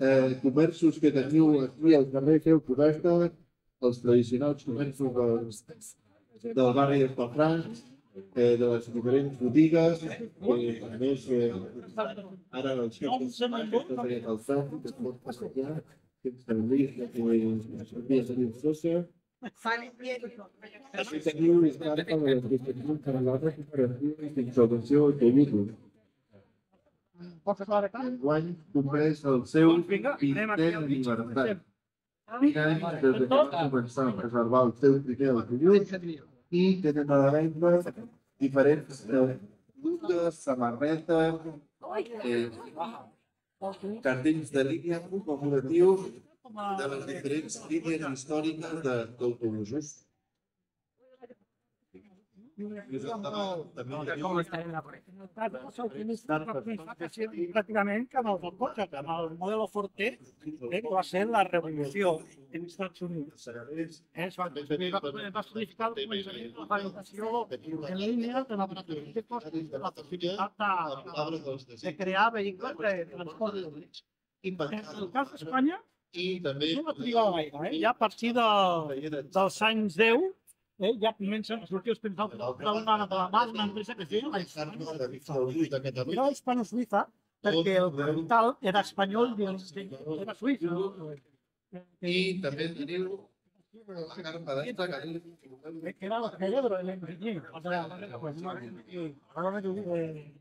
eh, comerços que teniu aquí al carrer que heu coberta, els tradicionals comerços dels, del barri de Pafrans, eh, de les diferents botigues, que a més eh, ara els que també el tràfic es pot passejar, sense el risc de que podria tenir fossa. També teniu les marques de la recuperació i conservació d'autobusos. Enguany compleix el seu. Vint anys des de que va començar a preservar el seu primer autobús i tenen a la venda diferents eh, dutes, samarretes, eh, cartells de línia commemoratius de les diferents línies històriques de- d'autobusos. Com està en la pràcticament com el del cotxe, que amb el modelo Forte eh, que va ser la revolució en els Estats Units. Eh, es va, va, solidificar el la en línia de laboratoris de la possibilitat de, crear vehicles de transport. I en el cas d'Espanya I també no va trigar gaire, eh? ja a partir de, dels anys 10 eh, ja comencen a sortir els pensals de una, de la mà d'una empresa que es deia la Hispano. Era la Hispano-Suïssa perquè el capital era espanyol i el- era suïs. I també teniu la carpa d'entre que Que era el cerebro, el enginyer. O sea, pues, no, i alhora que dic, eh,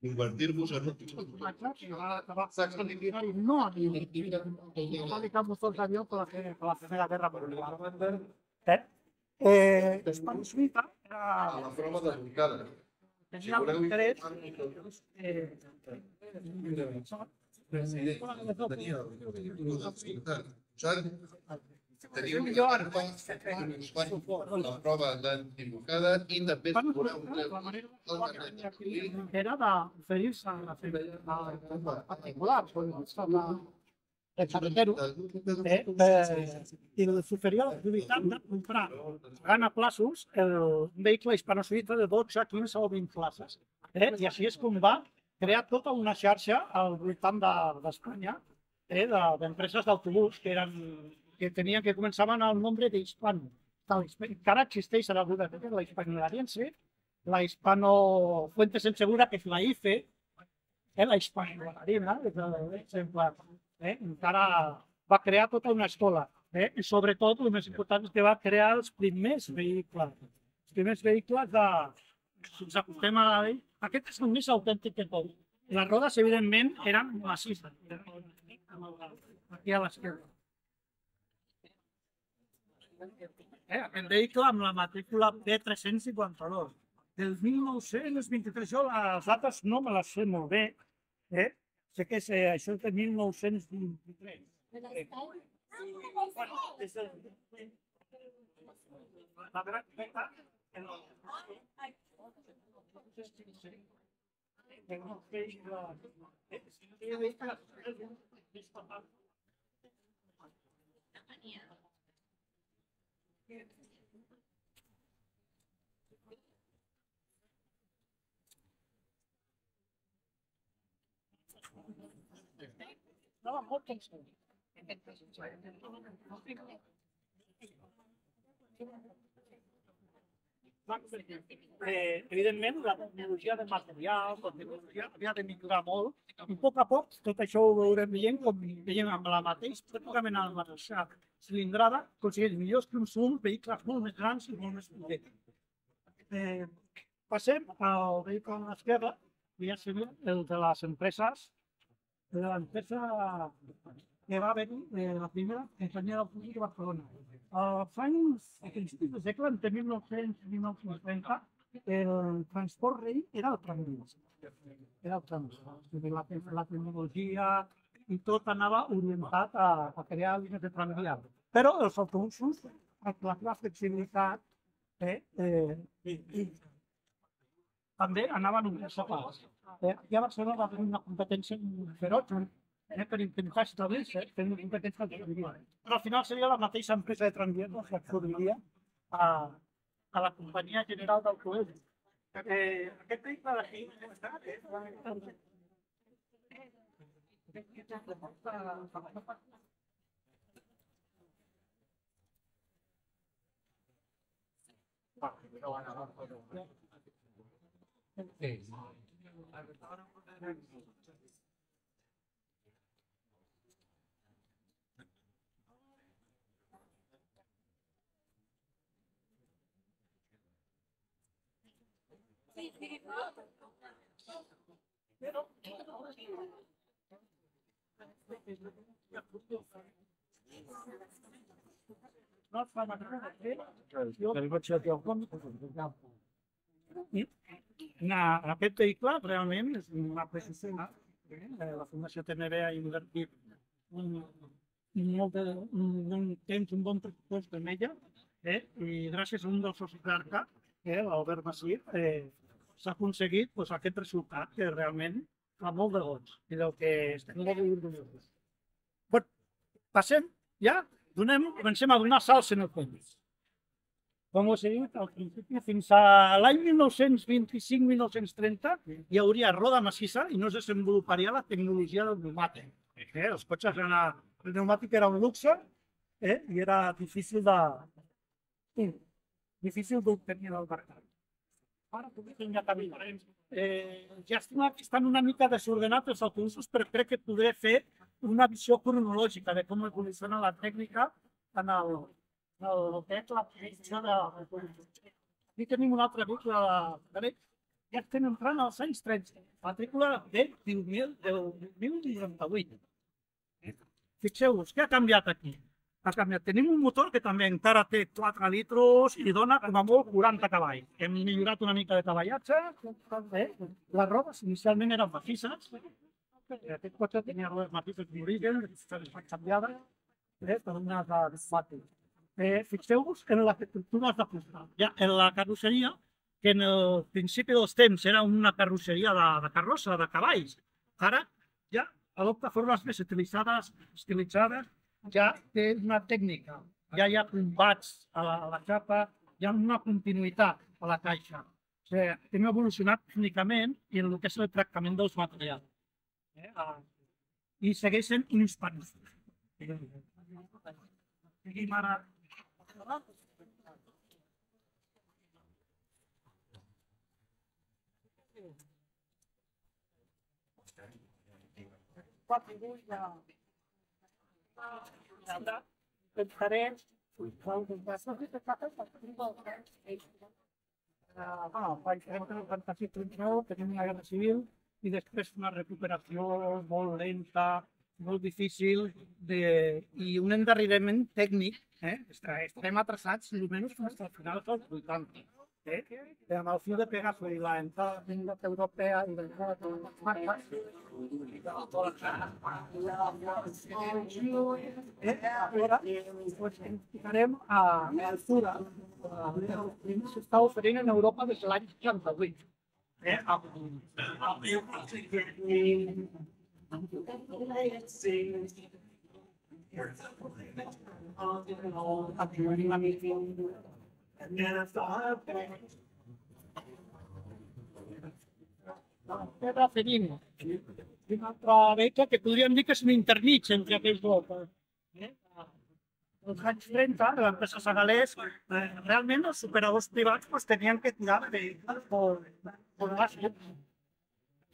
convertir-vos en un Macha, que va acabar y no a fabricamos todos los aviones para la, para la Primera Guerra Mundial. ¿Eh? Eh, Suiza era, a la prova de Montcada. tenía un interés eh, Teniu la prova d'antimocada i també manera era d'oferir-se a la a particulars, el carretero, eh, eh, i la possibilitat de comprar pagant a plaços el vehicle hispano-suïssa de 12, 15 o 20 places. Eh? I així és com va crear tota una xarxa al voltant de- d'Espanya eh, de- d'empreses d'autobús que eren que tenien que començaven el nombre d'hispano. Encara existeix a alguna cosa, la hispano-ariense, la hispano Fuentes en Segura, que és la IFE, eh, la hispano-arena, és l'exemple. Eh? Encara va crear tota una escola. Eh? I sobretot, el més important és que va crear els primers vehicles. Els primers vehicles de... Si ens acostem a la aquest és el més autèntic que tot. Les rodes, evidentment, eren massisses. Aquí a l'esquerra. Eh, aquest vehicle amb la matrícula B352 del 1923. Jo les dates no me les sé molt bé. Eh? Sé que és, eh, això és de 1923. Eh, bueno, és el... La gran feta... en el- en el vehicle... eh, si no hi ha vehicle, és fatal. No, molt cansat. Eh, evidentment, la tecnologia de material, la tecnologia havia de millorar molt. I a poc a poc, tot això ho veurem veient, com veiem amb la mateixa, pràcticament amb la mateixa cilindrada, aconsegueix millors consums, vehicles molt més grans i molt més potents. Eh, passem al vehicle a l'esquerra, que ja el de les empreses, de l'empresa que va haver-hi eh, la primera companyia d'autobús de Barcelona. Als anys, a principis del segle, entre 1900 i 1950, el transport rei era el tramvia. Era el tramvia. La, la tecnologia i tot anava orientat a, a crear línies de tramvia. Però els autobusos, amb la seva flexibilitat, eh, eh, també anaven un separs. Eh, aquí a Barcelona va haver una competència feroç eh, per intentar establir-se, fer una competència de tramvia. Però al final seria la mateixa empresa de tramvia que s'absorbiria a, a la companyia general d'autobusos. Eh, aquest vehicle d'aquí, com està? Eh, No fa magana, eh? Jo vaig aquí al fons. Na, aquest vehicle realment és una precisió. Eh? La Fundació TNB ha invertit un, molt de, un, un temps, un bon pressupost en ella, eh? i gràcies a un dels socis d'Arca, eh? l'Albert Massir, eh, s'ha aconseguit pues, aquest resultat que realment fa molt de goig i del que estem molt orgullosos. Bueno, passem ja, donem, comencem a donar salts en el temps. Com us he dit, al principi, fins a l'any 1925-1930 hi hauria roda massissa i no es desenvoluparia la tecnologia del pneumàtic. Eh? Els cotxes eren a... El pneumàtic era un luxe eh? i era difícil de... Sí, difícil d'obtenir del mercat. Ara podem ja també. Eh, llàstima que estan una mica desordenats els autobusos, però crec que podré fer una visió cronològica de com evoluciona la tècnica en el, Aquí tenim un altre vehicle de ja estem entrant als anys 30, matrícula de 10.098. Fixeu-vos, què ha canviat aquí? Ha canviat. Tenim un motor que també encara té 4 litros i dona com a molt 40 cavalls. Hem millorat una mica de cavallatge. Eh? Les rodes inicialment eren macisses. Aquest cotxe tenia rodes macisses d'origen, canviades eh? per una de pneumàtic eh, fixeu-vos en les estructures de fusta. Ja en la carrosseria, que en el principi dels temps era una carrosseria de, de carrossa, de cavalls, ara ja adopta formes més utilitzades, estilitzades, ja té una tècnica, ja hi ha combats a la, a la xapa, hi ha una continuïtat a la caixa. O sigui, hem evolucionat tècnicament en el que és el tractament dels materials. Eh? I segueixen uns pans. Seguim ara Pensaré Ah, vaig entrar el 36-39, tenim una guerra civil i després una recuperació molt lenta, molt difícil de, i un endarreriment tècnic. Eh? Estarem atrasats almenys fins al final dels 80. Eh? Amb el fil de Pegaso i la entrada de la europea i de les marques, eh? ara pues, ens ficarem a l'altura. S'està oferint en Europa des de l'any 68. Eh? Amb, amb, Ferino. Un altre vehicle que podríem dir que és un intermig entre aquells dos. Eh? Als anys 30, l'empresa Sagalés, eh, realment els operadors privats pues, tenien que tirar de vehicles molt, molt bàsics.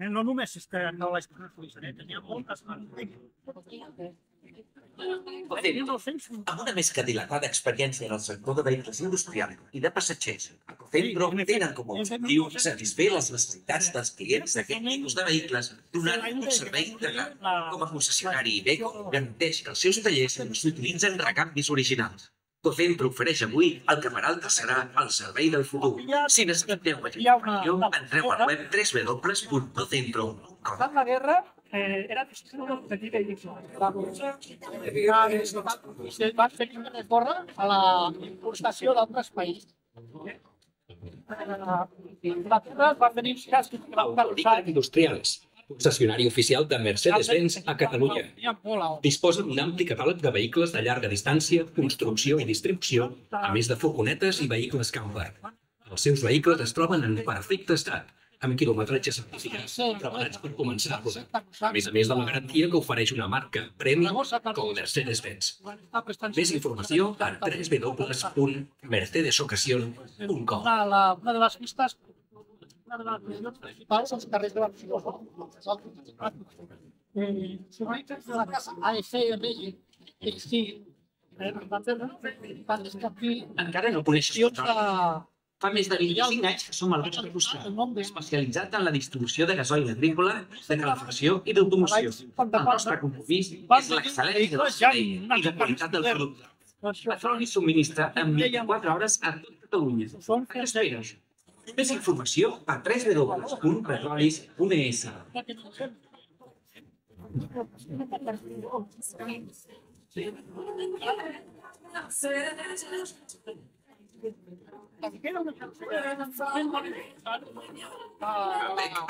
Eh, no només és que no l'haig construït, eh? tenia moltes Amb una més que dilatada experiència en el sector de vehicles industrials i de passatgers, Ecocentro tenen com a objectiu satisfer les necessitats dels clients d'aquest tipus de vehicles donant un servei integral. Com a concessionari Iveco, garanteix que els seus tallers s'utilitzen recanvis originals. Cocentro ofereix avui el que per altres serà el servei del futur. Si necessiteu major informació, entreu al web www.cocentro.com. Passant la guerra, eh, era Lliga i Lliga. La se va fer que recórrer a la importació d'altres països. Eh, la terra va venir casos la Fábrica carrossari. Industrials, concessionari oficial de Mercedes-Benz a Catalunya. Disposa d'un ampli catàleg de vehicles de llarga distància, construcció i distribució, a més de furgonetes i vehicles camper. Els seus vehicles es troben en perfecte estat, amb quilometratge certificat, preparats per començar a rodar. A més a més de la garantia que ofereix una marca premium com Mercedes-Benz. Més informació a www.mercedesocasion.com una de les vistes, principals als carrers de Barcelona. Eh, S'organitza la casa AFRI, Textil, van establir Encara no coneixes de... Fa més de 25 anys que som El nom de especialitzat en la distribució de gasoil agrícola, de calefacció i d'automoció. El nostre compromís és l'excel·lència del servei i la qualitat del producte. Petroli subministra en 24 hores a tot Catalunya. Són Què esperes? Més informació a www.petrolis.es.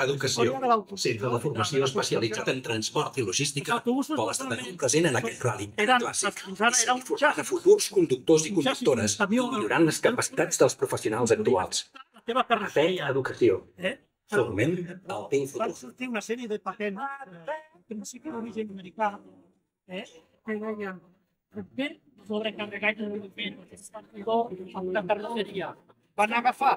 Educació, centre de formació especialitzat en transport i logística, vol estar tenint present en aquest rally clàssic. I futurs conductors i conductores, millorant les capacitats dels professionals actuals. Teva carrosseria. educació. Eh? Foment el teu van futur. sortir una sèrie de patents, eh, principi d'origen americà, eh, que deien què sobrecarregar el moviment una carrosseria. Van agafar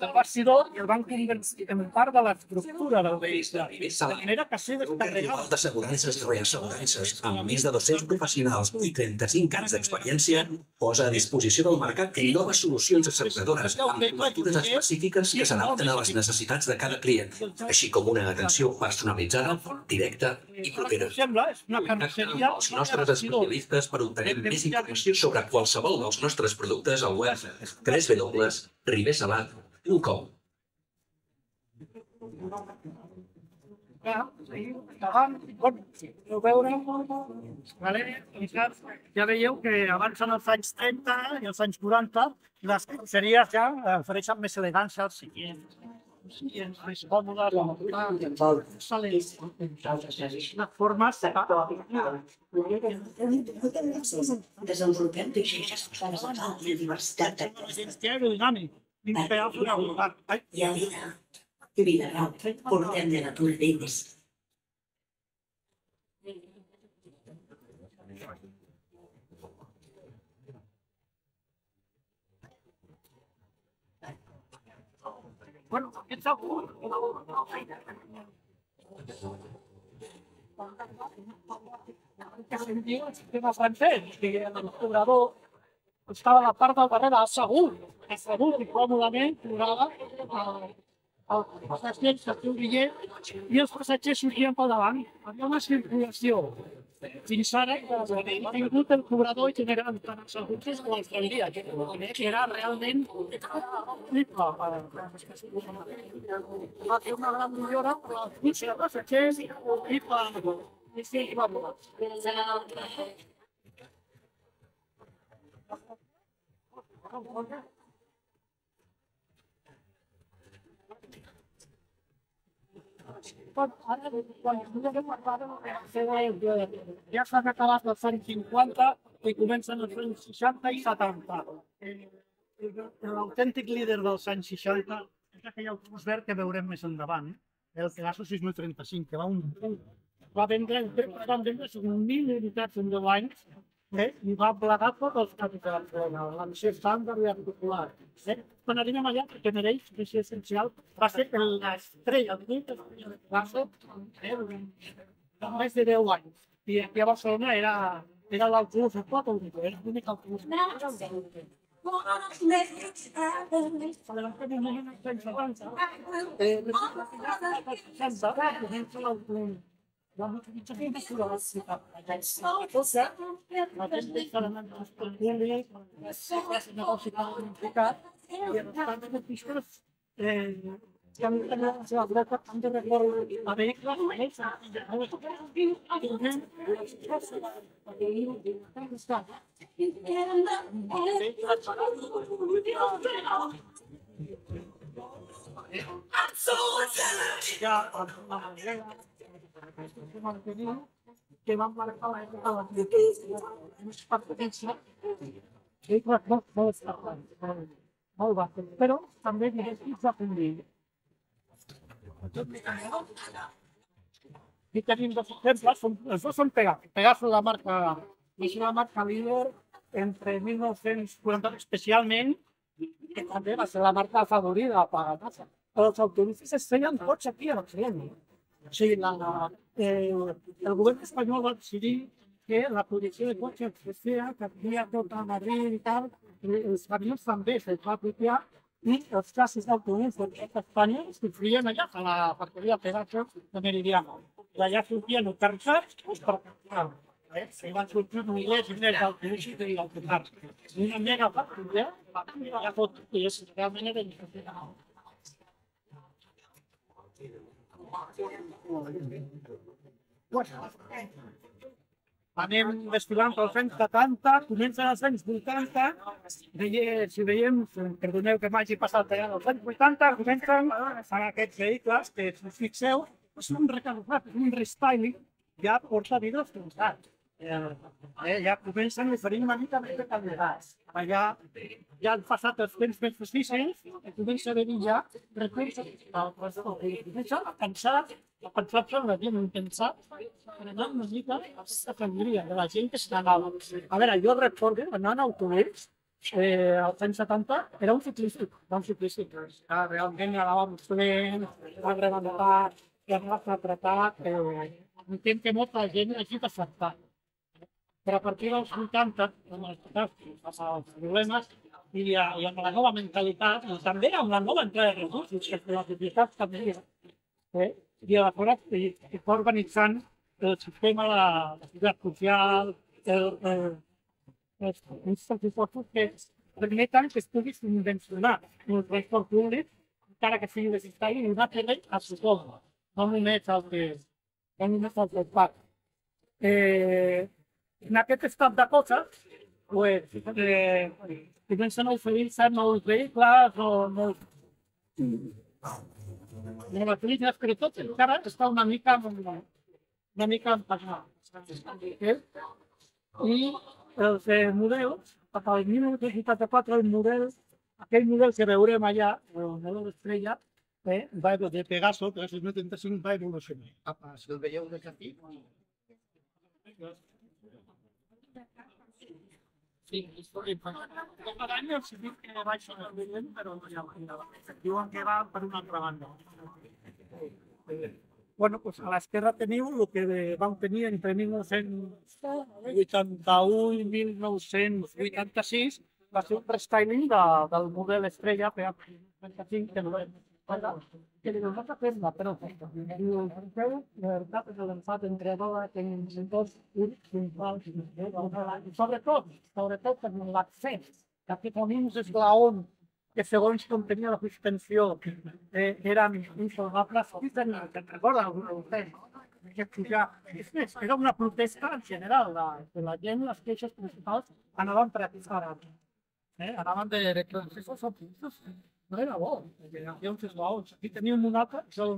el bastidor i el van convertir en part de l'estructura del vehicle, de manera que gran descarregat. d'assegurances i reassegurances, amb més de 200 professionals i 35 anys d'experiència, posa a disposició del mercat noves solucions asseguradores amb cobertures específiques que s'adapten a les necessitats de cada client, així com una atenció personalitzada, directa i propera. Contacta amb els nostres especialistes per obtenir més informació sobre qualsevol dels nostres productes al web www.ribesalat.com Sí, davant, bon, podeu veure, ja veieu que abans en els anys 30 i els anys 40 les carrosseries ja ofereixen més elegància als clients. Les formes de Desenvolupem teixits de la que aerodinàmic. Ai, Hi ha vida real. Portem de natura d'ells. Bueno, segur. Que se'n diu el sistema francès, que el cobrador estava a la part del darrere assegut, assegut i còmodament, plorava el passatger, el seu bitllet, i els passatgers sortien pel davant. Havia una circulació fins ara ha tingut el cobrador i generant tant els adults com els tramvia, que, que era realment. Va fer una gran millora per buits i els passatgers i per i sí, vamos. Quan, ara, quan podem parlar de ja s'han acabat els anys 50 i comencen els anys 60 i 70. Eh, L'autèntic líder dels anys 60 és aquell autobús verd que veurem més endavant, eh? el Pegasus 6035, que va, un, va vendre, van vendre 1.000 unitats en 10 anys eh? i va plegar tots els capitals de la la missió estàndard i articular. Eh? Quan arribem allà, perquè mereix, que és essencial, va ser l'estrella, el nit de classe, eh? durant més de 10 anys. I aquí a Barcelona era, era l'autobús de tot el dia, era l'únic autobús. Eh, resulta que ja als 60 comença l'autobús. La motorització de Sud-àfrica. Cosa, la gent té elements de transport públic, és un negoci tan complicat, i en els tantes artistes, eh, que la la la però també directes a. Aquí tenim dos exemples, els dos són Pegasus. Pegasus la marca, és una marca líder entre 1940, especialment, que també va ser la marca favorida per a NASA. Els autobusos es feien tots aquí a Barcelona. O sigui, la, eh, el govern espanyol va decidir que la producció de cotxes que feia, que havia tot a Madrid i tal, i els camions també se'ls va apropiar i els classes d'autobús de tota Espanya es construïen allà a la factoria Pegaso de Meridiano. I allà sortien carregats per comprar. Eh? Se van sortir milers i milers d'autobusos i autocars. Una mega factoria, allà tot, i és realment era impressionant. Bueno, anem desfilant als anys 70, comencen els anys 80, veie, si veiem, perdoneu que m'hagi passat allà als anys 80, comencen a aquests vehicles que, si us fixeu, és un recarregat, un restyling, ja porta vida als costats. Eh, eh, ja comencen a oferir una mica més de calidats. Allà ja han passat els temps més difícils i comença a venir ja recursos altres. I comença a pensar, a pensar en la gent, a pensar per anar una mica a aquesta família de la gent que s'anava. A veure, jo recordo anar en autobús eh, als anys 70 era un ciclístic, era un ciclístic. Ah, realment anàvem fent, agrementat, que anava apretat, eh, entenc que molta gent hagi d'acceptar però a partir dels 80, amb els, amb els problemes i, i amb la nova mentalitat, i també amb la nova entrada de recursos, que la propietat també, eh? i aleshores va organitzant el sistema de la seguretat social, el, el, els, els pressupostos que permeten que es pugui subvencionar el transport públic, encara que sigui necessari, i donar servei a tothom, no només al que, no només al que. Eh, en aquest estat de coses, pues, eh, comencen a oferir-se nous vehicles o nous, noves línies, però tot encara està una mica, una mica empagnat. Eh? I els eh, models, cap al 1984, el model, aquell model que veurem allà, el model estrella, eh, va de Pegaso, que és el 95, va evolucionar. Apa, si el veieu des d'aquí, Sí, any els dic que vaig sobreviure, però no que va per una altra banda. Bueno, pues a l'esquerra teniu el que vam tenir entre 1981 i 1986, va ser un restyling de, del model Estrella PH35 que no que li vas a fer-la, però i el porteu, la veritat, és l'empat entre que ens dos ulls, sobretot, sobretot per l'accés, que aquí tenim esglaons que segons com tenia la suspensió eh, eren insalvables, i tenia, te'n recorda algun de era una protesta en general, la, de la gent, les queixes principals anaven per aquí ara. Eh? Anaven de, de accessos autobusos no era bo, hi havia uns esglaons. Aquí teníem un altre, que és el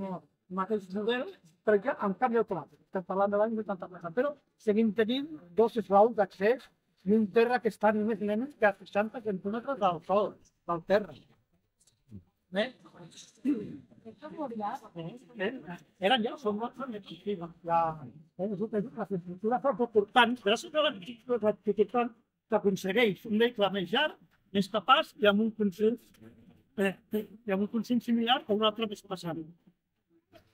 mateix model, però ja amb canvi automàtic. Estem parlant de l'any 84, però seguim tenint dos esglaons d'accés i un terra que està més ni que a 60 centímetres del sol, del terra. Eh? Eren ja, són molt efectives. Ja, eh? les infraestructures són importants, gràcies a l'arquitectura que aconsegueix un vehicle més llarg, més capaç i amb un consens eh, i amb un consens similar a un altre més passant.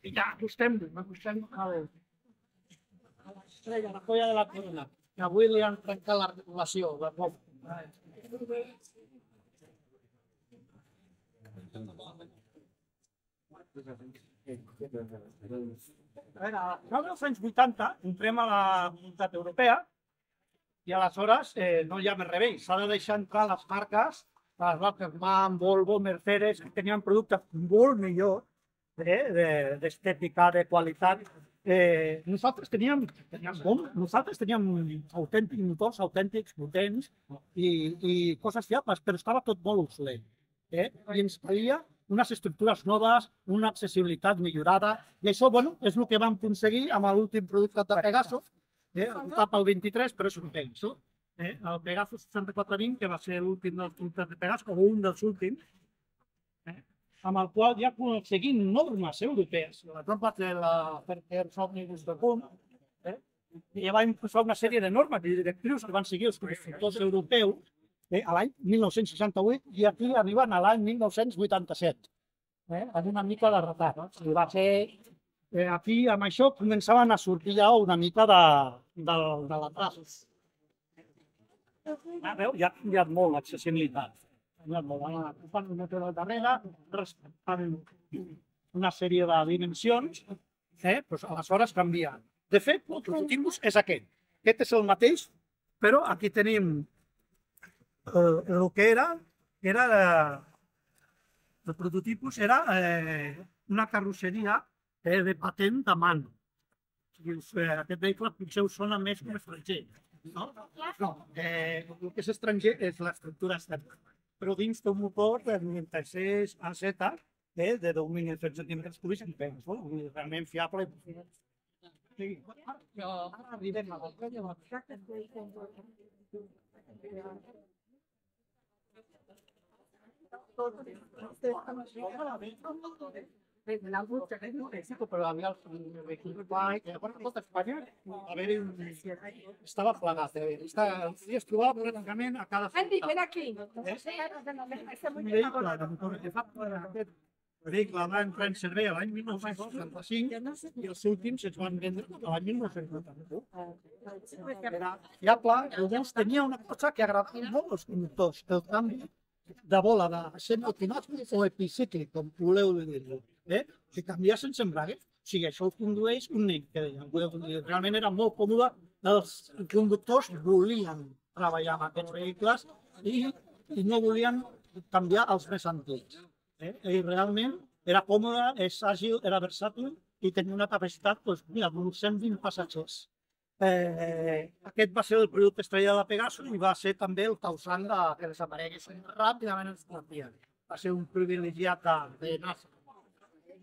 I ja acostem, acostem a l'estrella, la colla de la corona, que avui li han trencat la regulació, la pop. A veure, a dels anys 80 entrem a la comunitat europea i aleshores eh, no hi ha més remei. S'ha de deixar entrar les marques, les marques MAN, Volvo, Mercedes, que tenien productes molt millors eh, d'estètica, de qualitat. Eh, nosaltres teníem, teníem bom, nosaltres teníem autèntics motors autèntics, potents i, i coses fiables, però estava tot molt obsolet. Eh? I ens calia unes estructures noves, una accessibilitat millorada, i això bueno, és el que vam aconseguir amb l'últim producte de Pegasus, eh? el TAP el 23, però és un Pegasus. Eh? El Pegasus 6420, que va ser l'últim dels productes de Pegasus, o un dels últims, eh? amb el qual ja aconseguim normes europees, les normes de la Perkers Omnibus de Punt, eh? i ja vam posar una sèrie de normes i directrius que van seguir els constructors europeus eh, a l'any 1968 i aquí arriben a l'any 1987, eh, amb una mica de retard. I va ser, eh, aquí amb això començaven a sortir ja una mica de, de, de l'atràs. Ah, veu, ja ha canviat molt l'accessibilitat. Ha canviat molt. Ara, fan una mica de darrere, respectant una sèrie de dimensions, eh? doncs aleshores canvia. De fet, el prototipus és aquest. Aquest és el mateix, però aquí tenim eh, el que era, era eh, el prototipus era eh, una carrosseria eh, de patent de mano. Us, eh, aquest vehicle potser us sona més com estranger. No? no eh, el que és estranger és l'estructura externa. Però dins té un motor de 96 a Z eh, de 10.000 centímetres cúbics en penes. No? Realment fiable. Sí. Ara arribem a la però bueno, tot Espanya a veure, estava plagat. Eh? Està, es trobava pràcticament a cada Andy, ven aquí. vehicle aquest vehicle va entrar en servei a l'any 1965 i els últims es van vendre a l'any 1991. Era fiable, llavors tenia una cosa que agradava molt als conductors, el canvi de bola de semiautomàtic o epicíclic, com voleu dir-ho, eh? que canvia sense embrague. O sigui, això ho condueix un nen, que Realment era molt còmode. Els conductors volien treballar amb aquests vehicles i, i no volien canviar els més antics. Eh? I realment era còmode, és àgil, era versàtil i tenia una capacitat, doncs, mira, d'uns 120 passatgers. Eh, aquest va ser el producte estrella de la Pegasus i va ser també el causant de que desaparegués ràpidament els plantien. Va ser un privilegiat de, de NASA.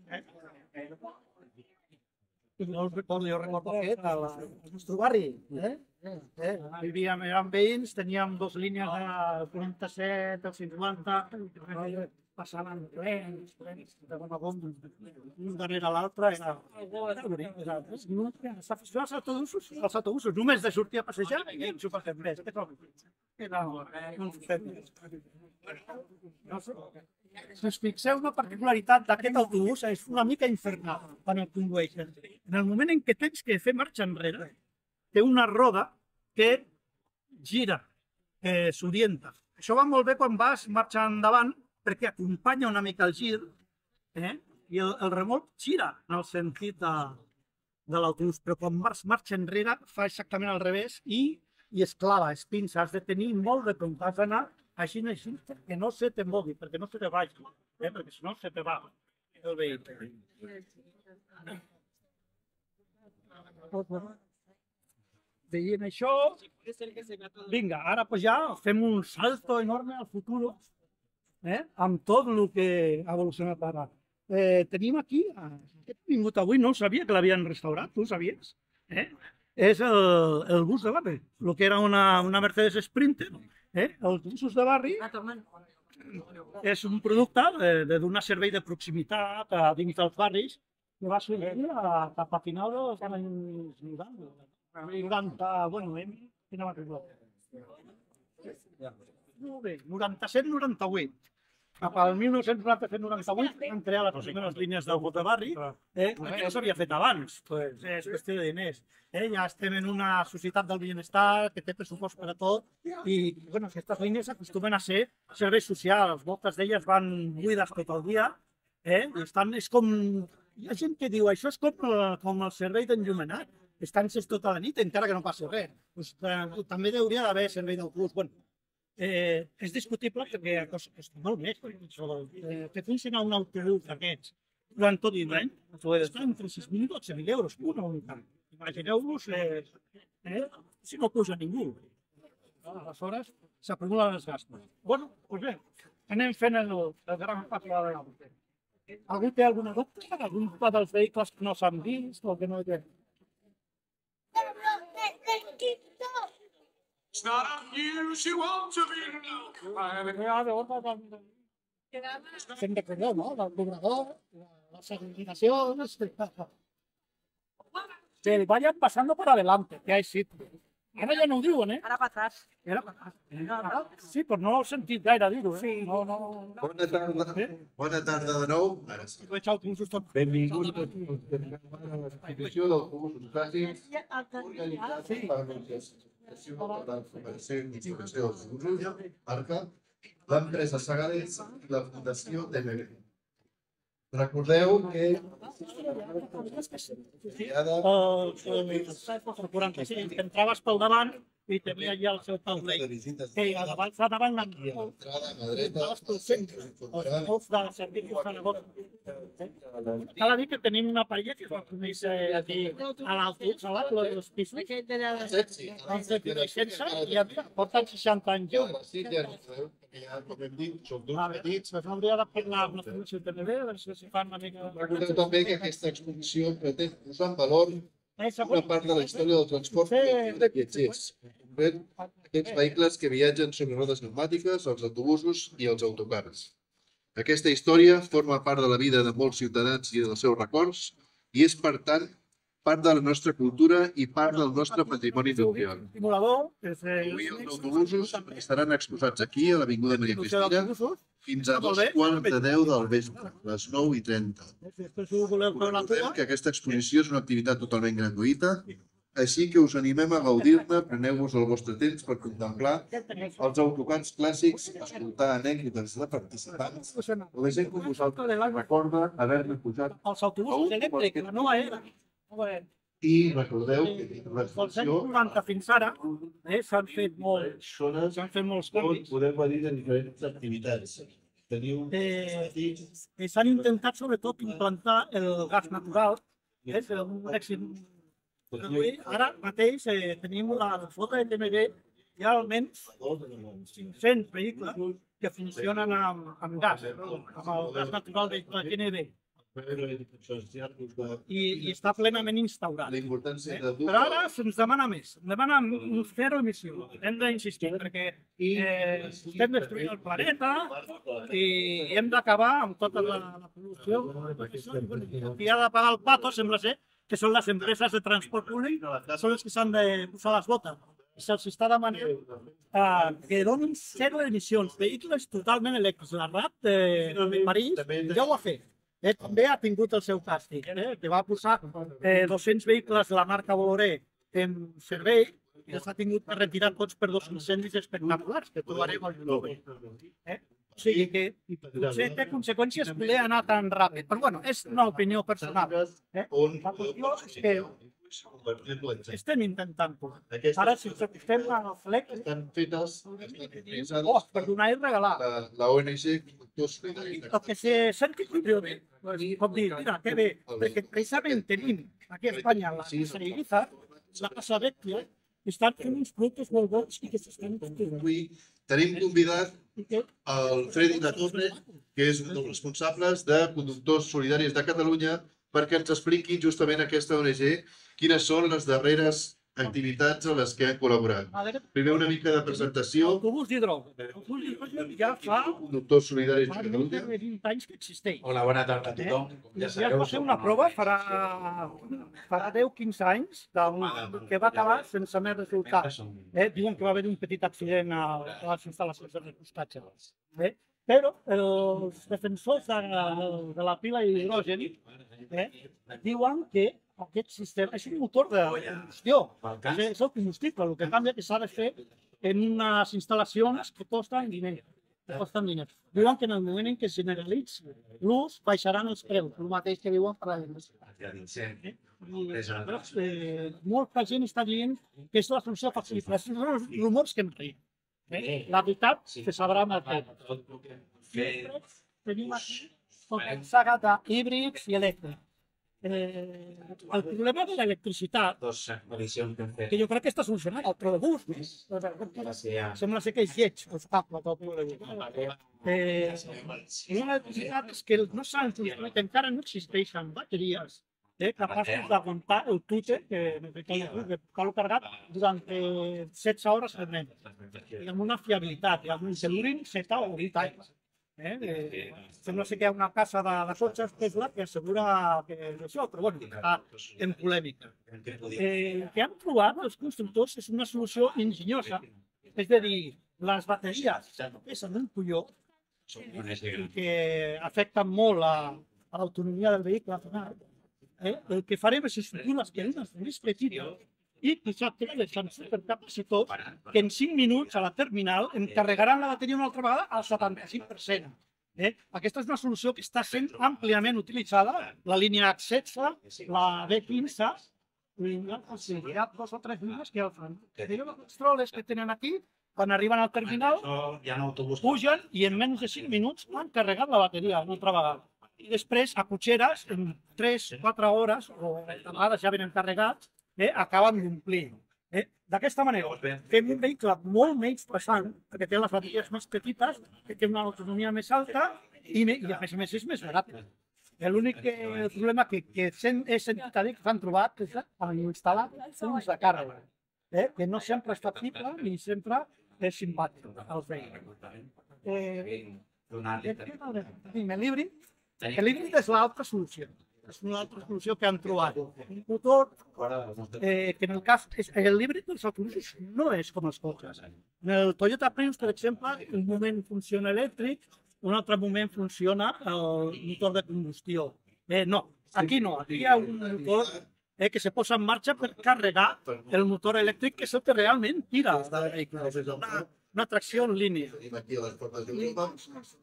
Eh? No el recordo, jo recordo aquest, al, al nostre barri. Eh? Eh? Vivíem, érem veïns, teníem dos línies de 47 o 50, passaven plens, plens de bona bomba, un darrere l'altre, era... Això als autobusos, els autobusos, només de sortir a passejar i ens ho passem bé. Era un fet. No sé. Si us fixeu, una particularitat d'aquest autobús és una mica infernal quan el condueixes. En el moment en què tens que fer marxa enrere, té una roda que gira, que s'orienta. Això va molt bé quan vas marxar endavant perquè acompanya una mica el gir eh? i el, el remolc gira en el sentit de, de l'autobús, però quan vas marxa enrere fa exactament al revés i, i es clava, es pinça. Has de tenir molt de compte, has d'anar així, així, que no se te mogui, perquè no se te vagi, eh? perquè si no se te va el vehicle. Veient això, vinga, ara pues ja fem un salto enorme al futur, eh? amb tot el que ha evolucionat ara. Eh, tenim aquí, eh, aquest vingut avui, no sabia que l'havien restaurat, tu ho sabies? Eh? És el, el bus de barri, el que era una, una Mercedes Sprinter. Eh? Els busos de barri és un producte de, de donar servei de proximitat a dins dels barris que va sorgir a, cap a final dels anys 90. 90, bueno, hem, quina matrícula? Molt bé, 97-98. Cap al 1997-98 van crear les primeres línies del de barri, eh? que no s'havia fet abans, pues, és qüestió de diners. Eh? Ja estem en una societat del benestar que té pressupost per a tot i bueno, aquestes línies acostumen a ser serveis socials, moltes d'elles van buides tot el dia, eh? I estan, és com, hi ha gent que diu, això és com, eh, com el servei d'enllumenat, estan encès tota la nit encara que no passi res. Pues, eh, també hauria d'haver servei d'autobús. Bueno, eh, és discutible perquè costa, molt més. Eh, fer funcionar un autobús d'aquests durant tot l'any, està entre 6.000 i 12.000 euros, una unitat. Imagineu-vos eh, eh, si no puja ningú. Aleshores, s'acumulen els gastos. Bueno, doncs bé, anem fent el, el gran pas de la Algú té alguna dubte? Algun dels vehicles que no s'han vist o que no té? It's not unusual to be Se'n recordeu, no? Del cobrador, les eliminacions... Que vayan pasando por adelante, que hay sitio. Ara ja no ho diuen, eh? Ara patràs. Era Ara, sí, però no ho he sentit gaire dir-ho, eh? Sí. No, no... Bona tarda, bona tarda de nou. Ara sí. Veig autobusos tot... Benvinguts a l'exposició d'autobusos clàssics organitzats per l'Associació l'empresa Sagades i la Fundació TMB. Recordeu que ara Els, els, el 46, que entraves pel davant i tenia ja el seu taulell. de Que a davant, la i a l'entrada a mà dreta centre. Els molts de servicis de negoci. Cal dir que tenim una parella que es va conèixer aquí a l'altús, a l'altre dels pisos. Sí, Els de coneixença i porten 60 anys I junts. sí, ja com hem dit, som dos petits. pues hauria de parlar amb la Fundació TNB, a veure si fan una mica... Recordeu també que aquesta exposició pretén posar en valor una part de la història del transport de viatgers. Concret, aquests vehicles que viatgen sobre rodes pneumàtiques, els autobusos i els autocars. Aquesta història forma part de la vida de molts ciutadans i dels seus records i és, per tant, part de la nostra cultura i part del nostre patrimoni el... Avui els autobusos estaran exposats aquí, a l'Avinguda Maria Cristina, d'autobusos. fins a dos quarts de deu del vespre, les 9 i 30. Després ho voleu fer la Recordem que aquesta exposició és una activitat totalment gratuïta, així que us animem a gaudir-ne, preneu-vos el vostre temps per contemplar els autocars clàssics, escoltar anècdotes de participants de gent com vosaltres recorda haver-ne pujat Els autobusos elèctrics, la nova era. I recordeu que anys 90 fins ara eh, s'han fet molts, zones s'han fet molts canvis. podem venir de diferents activitats. Teniu Eh, eh, S'han intentat sobretot implantar el gas natural, és un èxit reduït. Ara mateix eh, tenim la flota de TMB hi ha almenys 500 vehicles que funcionen amb, amb gas, amb el gas natural de la TNB i, i està plenament instaurat. Eh? Però ara se'ns demana més, demana zero emissió. Hem d'insistir perquè eh, estem destruint el planeta i hem d'acabar amb tota la, la pol·lució. Qui ha de pagar el pato sembla ser que són les empreses de transport públic, són les que s'han de posar les botes. Se'ls està demanant eh, que donin zero emissions, vehicles totalment elèctrics. La RAP de, de París ja ho ha fet. Eh, també ha tingut el seu càstig, eh, que va posar eh, 200 vehicles de la marca Boloré en servei i els ha tingut que retirar tots per dos incendis espectaculars que trobarem al YouTube. Eh? O sigui que potser té conseqüències poder anar tan ràpid. Però bueno, és una opinió personal. Eh? La qüestió és que estem intentant-ho. Ara, si acostem al FLEC, estan fetes, estan oh, per donar i regalar. la, la ONG El que se senti curiós, com dir, mira, que bé, perquè precisament tenim aquí a Espanya la Ibiza, la Casa Vecchia, que estan fent uns productes molt bons i que s'estan construint. Tenim convidat el Freddy La Torre, que és un dels responsables de Conductors Solidaris de Catalunya, perquè ens expliqui justament aquesta ONG quines són les darreres activitats a les que han col·laborat. Primer una mica de presentació. L'autobús d'hidrogen ja fa, Conductors Solidaris de fa Catalunya. de 20 anys que existeix. Hola, bona tarda a tothom. Com I ja ja es sabeu, va fer una prova farà, farà 10-15 anys d'un- que va acabar sense més resultat. Eh? Diuen que va haver un petit accident a, a les instal·lacions de repostatge. Eh? Però els defensors de, de la pila d'hidrogen eh, diuen que aquest sistema és un motor de combustió, és, el combustible, el que canvia que s'ha de fer en unes instal·lacions que costen diners. Que costen diners. Diuen que en el moment en què es generalitzi l'ús baixaran els preus, el mateix que diuen per a. I, doncs, eh, molta gent està dient que és la solució facilitada. Són els rumors que em reïm. Eh? La veritat se sabrà amb el temps. Tenim aquí saga d'híbrids i elèctrics. Eh, el problema de l'electricitat, que jo crec que està solucionat, el trolebús, sembla ser que és lleig, els cables del trolebús. Eh, una veritat és que no s'han solucionat, que encara no existeixen bateries eh, capaces d'aguantar el tute que, que, que cal carregat durant eh, 16 hores almenys. I amb una fiabilitat, i amb un celurin 7 o 8 anys. Eh? Eh, sembla ser que hi ha una casa de, de cotxes Tesla que assegura que és això, però bueno, està en polèmica. Eh, el que han trobat els constructors és una solució enginyosa, és a dir, les bateries pesen un colló i que afecten molt a, a l'autonomia del vehicle. Eh? El que farem és substituir les cadenes més petites i posar teles amb supercapacitors que en 5 minuts a la terminal em carregaran la bateria una altra vegada al 75%. Eh? Aquesta és una solució que està sent àmpliament utilitzada, la línia H16, la B15, i hi ha, dos o tres línies que el fan. Però els troles que tenen aquí, quan arriben al terminal, pugen i en menys de 5 minuts han carregat la bateria una altra vegada. I després, a cotxeres, en 3-4 hores, o a vegades ja venen carregats, eh, acaben d'omplir. Eh? D'aquesta manera, fem un vehicle molt menys pesant, perquè té les bateries més petites, que té una autonomia més alta i, i a més a més és més barat. L'únic que, el problema que, que sen, he sentit a dir que s'han trobat és a instal·lar punts de càrrega, eh? que no sempre és factible ni sempre és simpàtic als vehicles. Eh, Tenim l'híbrid. L'híbrid és l'altra solució. És una altra solució que han trobat. Un motor eh, que en el cas, és, l'híbrid dels autobusos no és com els cotxes. En el Toyota Prius, per exemple, un moment funciona elèctric, un altre moment funciona el motor de combustió. Eh, no, aquí no, aquí hi ha un motor eh, que se posa en marxa per carregar el motor elèctric, que és el que realment tira del vehicle. Una, tracció en línia. Tenim aquí a les portes d'Europa,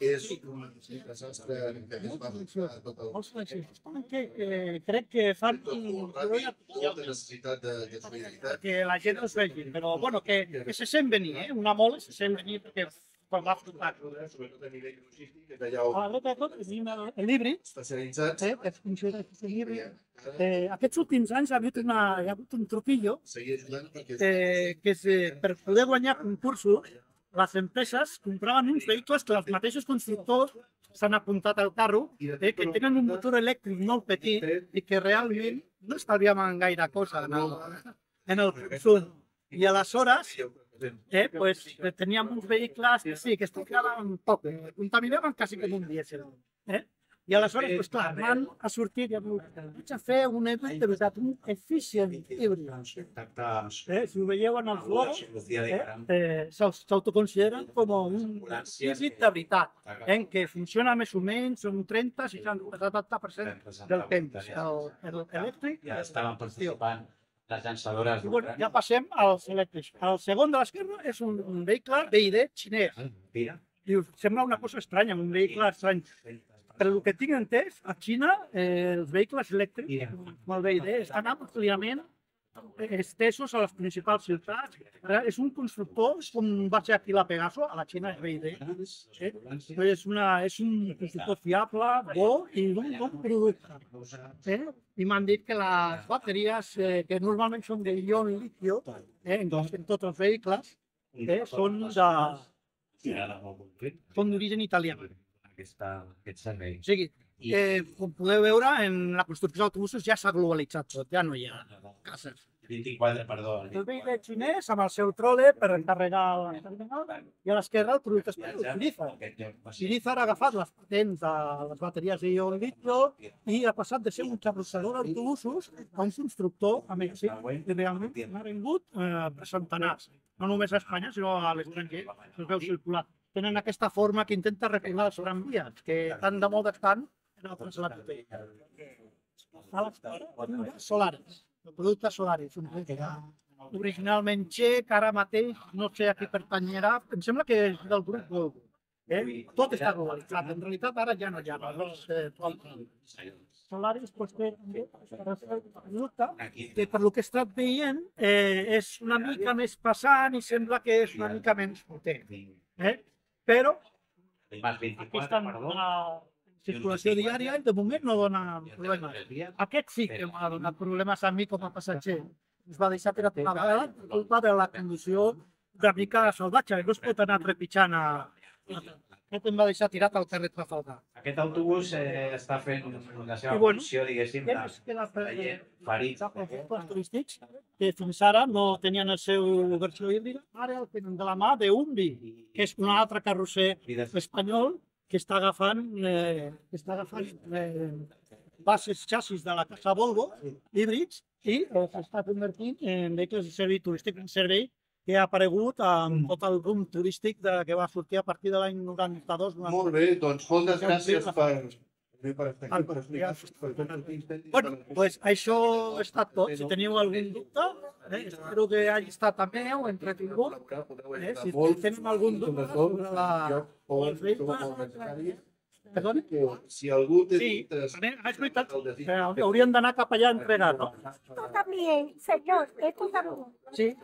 és un desastre que es va a tot el... Molts flexibles. Que, eh, crec que fan un molta necessitat de, de solidaritat. que la gent els vegi, però bueno, que, que se sent venir, eh? una mole se sent venir perquè quan va flotar. Sobretot a nivell logístic, que allà A la dreta de tot tenim el, especialitzats, eh, que funciona com híbrid. Eh, aquests últims anys ha hagut, una, hi ha hagut un tropillo eh, que és, per poder guanyar concursos les empreses compraven uns vehicles que els mateixos constructors s'han apuntat al carro, eh, que tenen un motor elèctric molt petit i que realment no estalviaven gaire cosa en el, en el consum. I aleshores, eh, pues, eh, teníem uns vehicles que sí, que estalviaven poc, eh, contaminaven quasi com un dièsel. Eh? I aleshores, pues, clar, van a sortir i han dit, vaig a fer un híbrid de veritat, un efficient híbrid. Eh, si ho veieu en els logos, eh, eh, s'autoconsideren com un híbrid de veritat, eh, en què funciona més o menys un 30, 60, 70% del temps. El, el elèctric, Ja estaven participant les llançadores. I bueno, ja passem als elèctrics. El segon de l'esquerra és un, un vehicle BID xinès. Mira, Dius, sembla una cosa estranya, un vehicle estrany. Per el que tinc entès, a Xina eh, els vehicles elèctrics, com el BID, estan àmpliament estesos a les principals ciutats. Ara, És un constructor, és com va ser aquí la Pegaso, a la Xina és BID. Eh? És, una, és un constructor fiable, bo i d'un bon producte. Eh? I m'han dit que les bateries, eh, que normalment són de ion litio, eh, en, en tots els vehicles, eh, són de, són d'origen italià. aquesta, aquest servei. O sigui, eh, com podeu veure, en la construcció d'autobusos ja s'ha globalitzat tot, ja no hi ha cases. 24, perdó. El vehicle xinès amb el seu trole per encarregar la terminal i a l'esquerra el producte espanyol, Utilizar. Utilizar ha agafat les patents de les bateries d'ion litio i ha passat de ser un xarrossador d'autobusos a un constructor amb èxit i realment n'ha vengut eh, centenars, no només a Espanya, sinó a l'estranger, se'ls veu circular. Tenen aquesta forma que intenta recordar els tramvies, que tan de moda estan en altres latituds. A l'esquerra, Solaris, el producte Solaris, un producte originalment txec, ara mateix, no sé a qui pertanyerà, em sembla que és del grup Volvo. Eh? Tot està globalitzat, en realitat ara ja no hi ha res. Eh, Solaris pues, té també un producte que per lo que he estat veient eh, és una mica més passant i sembla que és una mica menys potent. Eh? Però Más aquesta 24, perdó. Circulació diària i de moment no dona problemes. Aquest sí que m'ha donat problemes a mi com a passatger. Ens va deixar tirat una vegada per culpa de la condició una mica salvatge, no es pot anar trepitjant a... Aquest em va deixar tirat al carrer Trafalgar. Aquest autobús eh, està fent la seva I bueno, funció, diguéssim, de ferit. els turístics que fins ara no tenien el seu versió híbrida, ara el tenen de la mà d'Umbi, que és un altre carrosser espanyol que està agafant, eh, que està agafant eh, bases xassis de la casa Volvo, híbrids, i eh, s'està convertint en vehicles de servei turístic, un servei que ha aparegut amb tot el boom turístic de, que va sortir a partir de l'any 92. Molt bé, doncs moltes gràcies per, explicar. Bueno, pues això ha estat tot. Si teniu algun dubte, eh, espero que hagi estat també o entretingut. Eh, si teniu algun dubte sobre la... els vehicles, Perdona? Si algú té Sí, dubtes... també, és veritat, que haurien d'anar cap allà a entregar, no? Esto también, señor, esto también. Sí.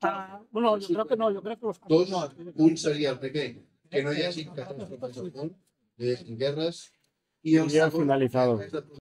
Ah, bueno, yo creo que no, yo creo que los... Dos, un seria el primer, que no hi hagi catàstrofes al món, de guerres, i el Ja segon, finalizado. que és de